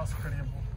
passa carinha boa.